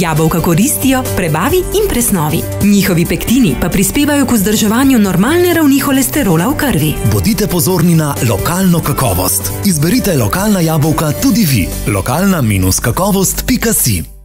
Jabolka koristijo, prebavi in presnovi. Njihovi pektini pa prispevajo k vzdrževanju normalne ravni holesterola v krvi. Bodite pozorni na lokalno kakovost. Izberite lokalna jabolka tudi vi. Lokalna minus kakovost.ca